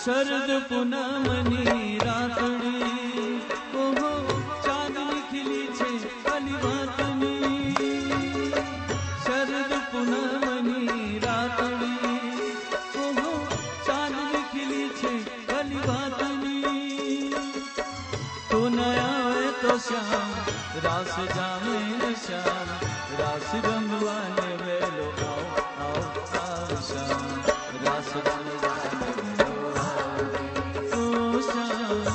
शरद पुनमनी रातनी। ओहो, चांदनी खिली छे काली शरद पुनमनी रातनी। ओहो, चांदनी खिली छे काली तो नया है तो श्याम, रास जामे न श्याम रास रंगवाने वेलो आओ।